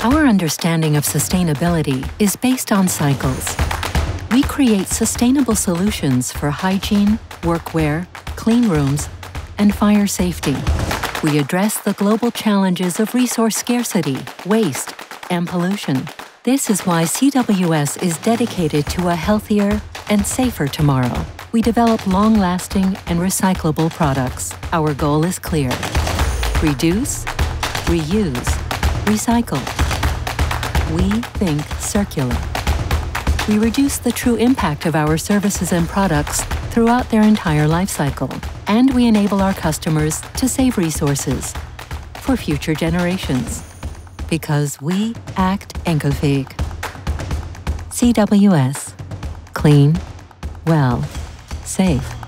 Our understanding of sustainability is based on cycles. We create sustainable solutions for hygiene, workwear, clean rooms, and fire safety. We address the global challenges of resource scarcity, waste, and pollution. This is why CWS is dedicated to a healthier and safer tomorrow. We develop long lasting and recyclable products. Our goal is clear reduce, reuse, recycle. We think circular. We reduce the true impact of our services and products throughout their entire life cycle, and we enable our customers to save resources for future generations. Because we act enkelfähig. CWS. Clean, well, safe.